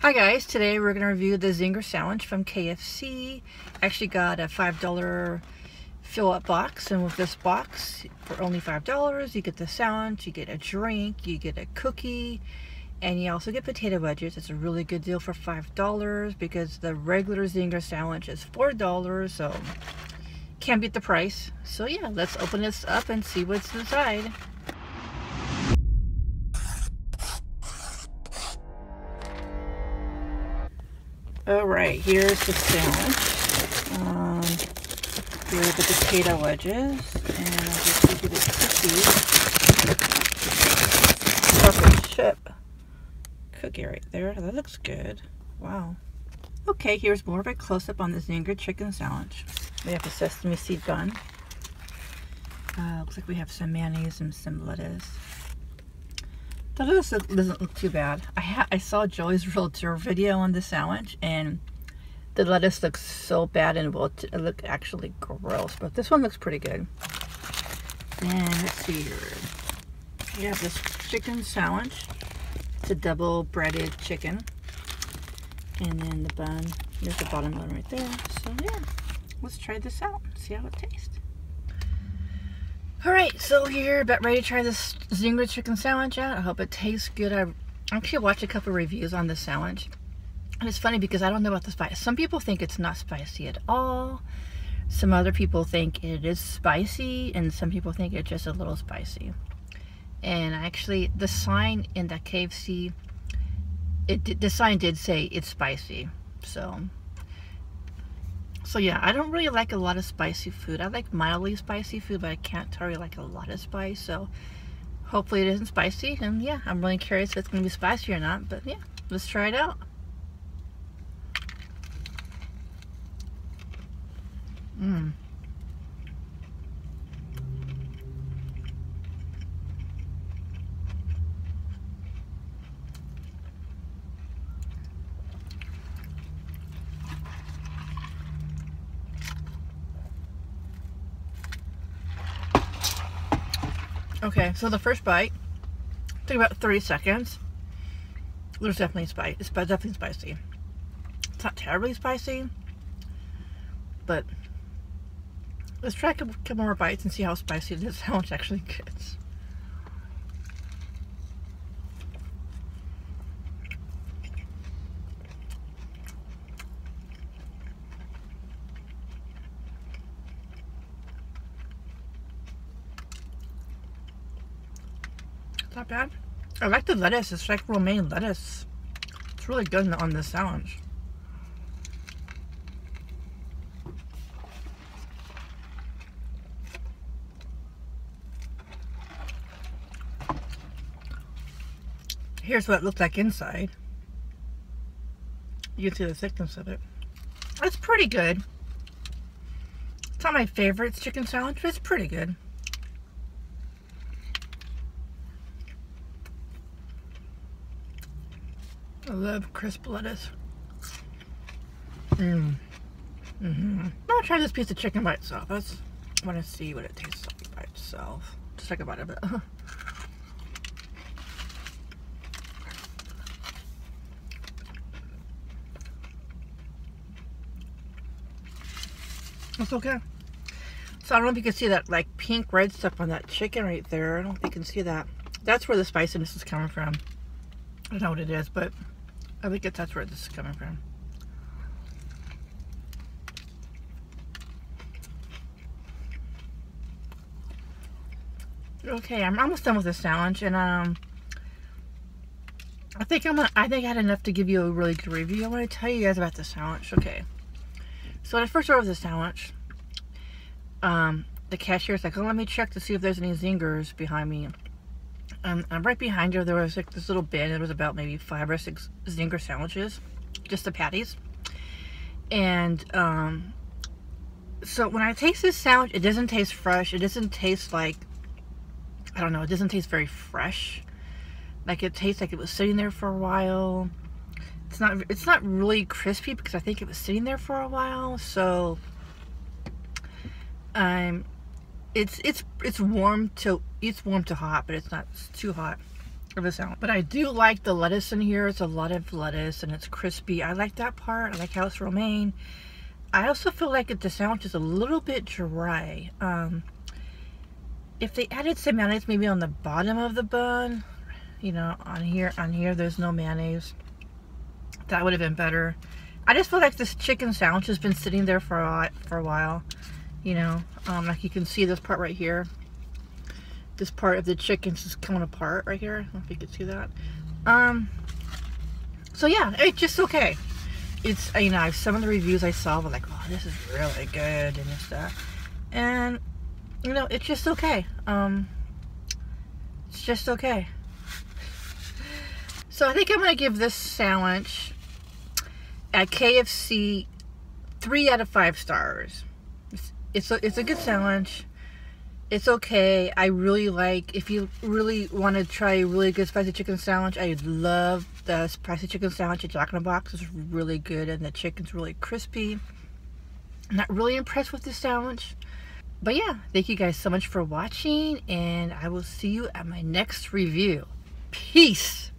Hi guys, today we're going to review the Zinger sandwich from KFC. Actually got a $5 fill-up box and with this box for only $5 you get the sandwich, you get a drink, you get a cookie, and you also get potato wedges. It's a really good deal for $5 because the regular Zinger sandwich is $4 so can't beat the price. So yeah, let's open this up and see what's inside. Alright, here's the sandwich. Um, here are the potato wedges. And I'll just give you the cookies. Chocolate chip cookie right there. That looks good. Wow. Okay, here's more of a close-up on the Zinger chicken sandwich. We have a sesame seed bun. Uh, looks like we have some mayonnaise and some lettuce. The lettuce doesn't look too bad. I I saw Joey's World Tour video on the sandwich and the lettuce looks so bad and will it look actually gross, but this one looks pretty good. And let's see here. We have this chicken sandwich. It's a double breaded chicken. And then the bun. There's the bottom bun right there. So yeah, let's try this out. See how it tastes. Alright, so here, about ready to try this Zinger chicken sandwich out. I hope it tastes good. I actually watched a couple reviews on this sandwich. And it's funny because I don't know about the spice. Some people think it's not spicy at all. Some other people think it is spicy. And some people think it's just a little spicy. And actually, the sign in the KFC, it, the sign did say it's spicy. So, so yeah, I don't really like a lot of spicy food. I like mildly spicy food, but I can't you like a lot of spice. So hopefully it isn't spicy. And yeah, I'm really curious if it's going to be spicy or not. But yeah, let's try it out. Mmm. Okay, so the first bite took about 30 seconds. There's definitely spice. It's definitely spicy. It's not terribly spicy, but let's try a couple more bites and see how spicy it is, how much actually gets. Not bad. I like the lettuce. It's like romaine lettuce. It's really good on this sandwich. Here's what it looks like inside. You can see the thickness of it. It's pretty good. It's not my favorite chicken sandwich, but it's pretty good. Love crisp lettuce. Mmm. Mm hmm I'm gonna try this piece of chicken by itself. I want to see what it tastes like by itself. Just take a bite of it. It's okay. So I don't know if you can see that like pink red stuff on that chicken right there. I don't think you can see that. That's where the spiciness is coming from. I don't know what it is, but I think that's where this is coming from. Okay, I'm almost done with this challenge, and um, I think I'm gonna, I think I had enough to give you a really good review. I want to tell you guys about this sandwich. Okay, so when I first ordered this sandwich, um, the cashier's like, "Oh, let me check to see if there's any zingers behind me." Um, right behind her there was like this little bin. It was about maybe five or six zinger sandwiches, just the patties. And um, so when I taste this sandwich, it doesn't taste fresh. It doesn't taste like, I don't know, it doesn't taste very fresh. Like it tastes like it was sitting there for a while. It's not, it's not really crispy because I think it was sitting there for a while. So, um, it's it's it's warm to it's warm to hot, but it's not too hot. of a sandwich. But I do like the lettuce in here. It's a lot of lettuce and it's crispy. I like that part. I like how it's romaine. I also feel like the sandwich is a little bit dry. Um, if they added some mayonnaise maybe on the bottom of the bun, you know, on here, on here, there's no mayonnaise. That would have been better. I just feel like this chicken sandwich has been sitting there for a, for a while. You know, um, like you can see this part right here. This part of the chicken's just coming apart right here. I don't know if you can see that. Um, so yeah, it's just okay. It's, you know, some of the reviews I saw were like, oh, this is really good and that. And, you know, it's just okay. Um, it's just okay. So I think I'm to give this sandwich at KFC three out of five stars. It's, a, it's a good sandwich. It's okay. I really like, if you really want to try a really good spicy chicken sandwich, I love the spicy chicken sandwich at Jack in the Box. It's really good and the chicken's really crispy. I'm not really impressed with this sandwich. But yeah, thank you guys so much for watching and I will see you at my next review. Peace!